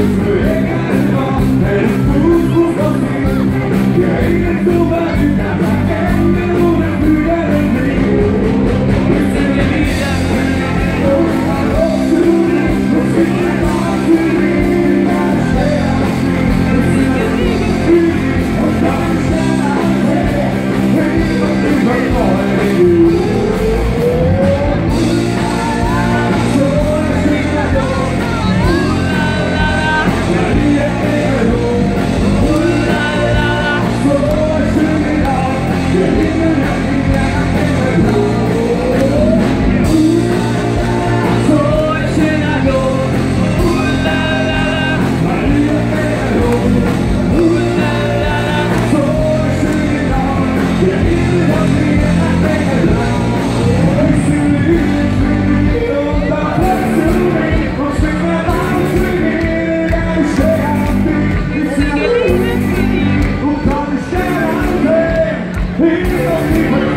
He's only for